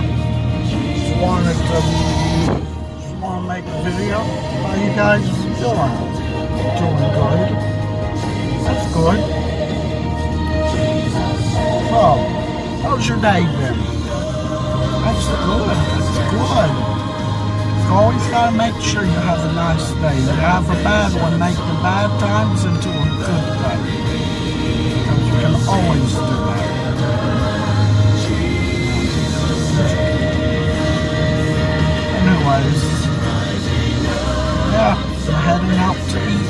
just wanted to just want to make a video how you guys doing. Doing good. That's good. So, how's your day been? That's good. That's good. You always gotta make sure you have a nice day. If you have a bad one, make the bad times into a good day. Anyways, yeah, I'm heading out to eat.